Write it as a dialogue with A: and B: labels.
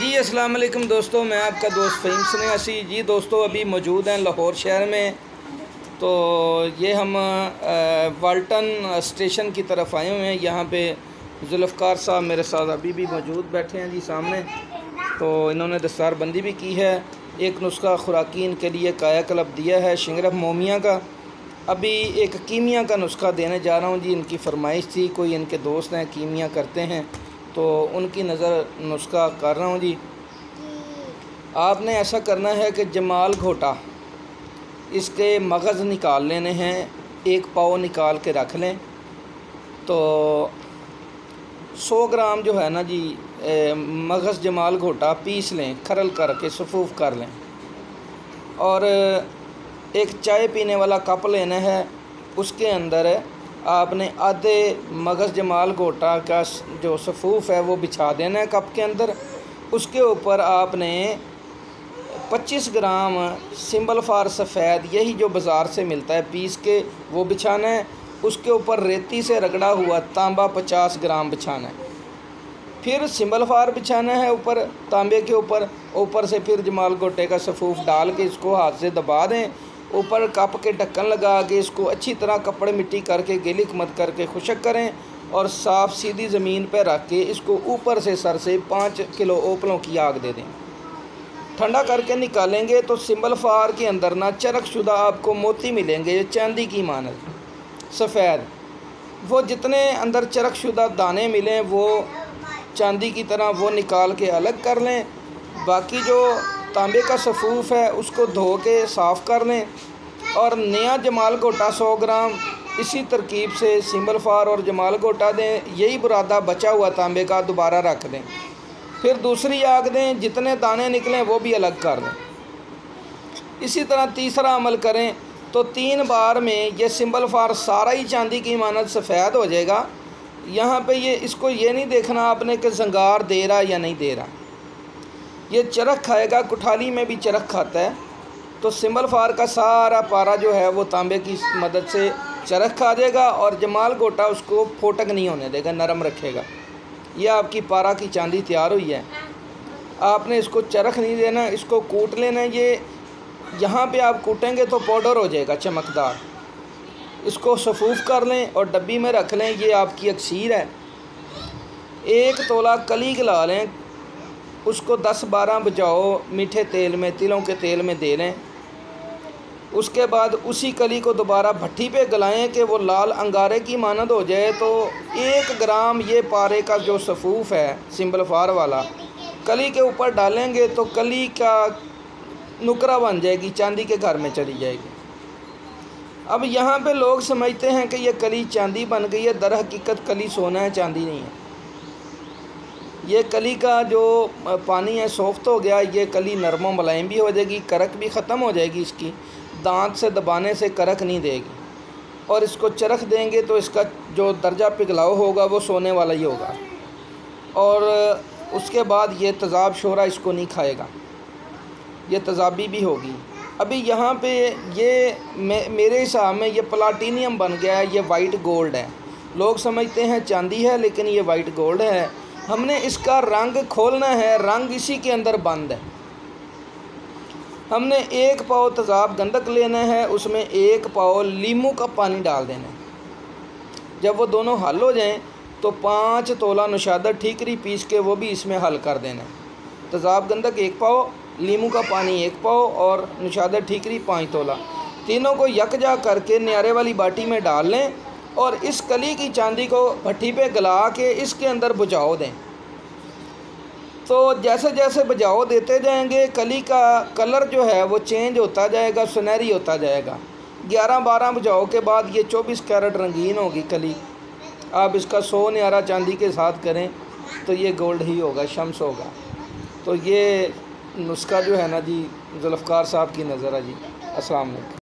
A: जी, अस्सलाम वालेकुम दोस्तों, मैं आपका दोस्त फ़हीम सन्यासी। जी, दोस्तों, अभी मौजूद हैं लाहौर शहर में। तो ये हम वाल्टन स्टेशन की तरफ़ आए हुए हैं। यहाँ पे जुल्फ़कार साहब मेरे साथ अभी भी मौजूद बैठे हैं जी सामने। तो इन्होंने दस्तारबंदी भी की है। एक नुस्खा खुराकीन के लिए काया कलब दिया है शिंगरफ मोमिया का। अभी एक कीमिया का नुस्खा देने जा रहा हूँ जी। इनकी फरमाइश थी, कोई इनके दोस्त हैं, कीमिया करते हैं। तो उनकी नज़र नुस्खा कर रहा हूँ जी। आपने ऐसा करना है कि जमाल घोटा, इसके मगज़ निकाल लेने हैं, एक पाव निकाल के रख लें। तो सौ ग्राम जो है ना जी मगज़ जमाल घोटा पीस लें, खरल करके सफूफ कर लें। और एक चाय पीने वाला कप लेना है, उसके अंदर आपने आधे मगज़ जमाल गोटा का जो सफूफ है वो बिछा देना है कप के अंदर। उसके ऊपर आपने 25 ग्राम सिंबल फार सफ़ेद, यही जो बाज़ार से मिलता है पीस के, वो बिछाना है। उसके ऊपर रेती से रगड़ा हुआ तांबा 50 ग्राम बिछाना है। फिर सिंबल फार बिछाना है ऊपर, तांबे के ऊपर ऊपर से फिर जमाल गोटे का सफूफ डाल के इसको हाथ से दबा दें। ऊपर कप के ढक्कन लगा के इसको अच्छी तरह कपड़े मिट्टी करके गिलिक मत करके खुशक करें और साफ़ सीधी ज़मीन पर रख के इसको ऊपर से सर से पाँच किलो ओपलों की आग दे दें। ठंडा करके निकालेंगे तो सिंबल फार के अंदर ना चरक शुदा आपको मोती मिलेंगे ये चांदी की मानद सफ़ेद, वो जितने अंदर चरक शुदा दाने मिलें, वो चांदी की तरह वो निकाल के अलग कर लें। बाकी जो तांबे का सफूफ है, उसको धो के साफ़ कर लें। और नया जमाल गोटा सौ ग्राम, इसी तरकीब से सिम्बल फार और जमाल गोटा दें, यही बुरादा बचा हुआ तांबे का, दोबारा रख दें। फिर दूसरी आग दें, जितने दाने निकलें, वो भी अलग कर दें। इसी तरह तीसरा अमल करें तो तीन बार में ये सिम्बल फार सारा ही चांदी की मानद सफ़ेद हो जाएगा। यहाँ पे ये, इसको ये नहीं देखना आपने कि जंगार दे रहा या नहीं दे रहा। ये चरख खाएगा, कुठाली में भी चरख खाता है। तो सिंबल फार का सारा पारा जो है, वो तांबे की मदद से चरख खा देगा और जमाल गोटा उसको फोटक नहीं होने देगा, नरम रखेगा। ये आपकी पारा की चांदी तैयार हुई है। आपने इसको चरख नहीं देना, इसको कूट लेना, ये यहाँ पे आप कूटेंगे तो पाउडर हो जाएगा, चमकदार। इसको सफूफ कर लें और डब्बी में रख लें, ये आपकी अक्सीर है। एक तोला कली गला लें उसको दस बारह बजाओ, मीठे तेल में, तिलों के तेल में दे लें। उसके बाद उसी कली को दोबारा भट्टी पे गलाएँ कि वो लाल अंगारे की मानद हो जाए तो एक ग्राम ये पारे का जो सफूफ है, सिंबल फार वाला, कली के ऊपर डालेंगे तो कली का नुकरा बन जाएगी, चांदी के घर में चली जाएगी। अब यहाँ पे लोग समझते हैं कि ये कली चांदी बन गई है दर हकीकत कली सोना है, चांदी नहीं है। ये कली का जो पानी है सॉफ्ट हो गया ये कली नरम मुलायम भी हो जाएगी करक भी ख़त्म हो जाएगी इसकी। दांत से दबाने से करक नहीं देगी। और इसको चरख देंगे तो इसका जो दर्जा पिघलाव होगा वो सोने वाला ही होगा। और उसके बाद ये तेज़ाब शोरा इसको नहीं खाएगा। ये तेज़ाबी भी होगी। अभी यहाँ पे ये मे, मेरे हिसाब में ये प्लाटीनियम बन गया है ये वाइट गोल्ड है। लोग समझते हैं चांदी है लेकिन ये वाइट गोल्ड है। हमने इसका रंग खोलना है। रंग इसी के अंदर बंद है। हमने एक पाव तेज़ाब गंदक लेना है। उसमें एक पाव लीमू का पानी डाल देना है। जब वो दोनों हल हो जाएँ तो पाँच तोला नुशादर ठीकरी पीस के वो भी इसमें हल कर देना है। तेज़ाब गंदक एक पाव, लीमू का पानी एक पाव और नुशादर ठीकरी पाँच तोला। तीनों को यकजा करके न्यारे वाली बाटी में डाल लें। और इस कली की चांदी को भट्टी पे गला के इसके अंदर बुझाओ दें। तो जैसे जैसे बुझाओ देते जाएँगे, कली का कलर जो है वो चेंज होता जाएगा, सुनहरी होता जाएगा। ग्यारह बारह बुझाओ के बाद ये चौबीस कैरेट रंगीन होगी कली। आप इसका सो न्यारा चांदी के साथ करें तो ये गोल्ड ही होगा, शम्स होगा। तो ये नुस्खा जो है ना जी, जुल्फ़कार साहब की नज़र है जी। वालेकुम।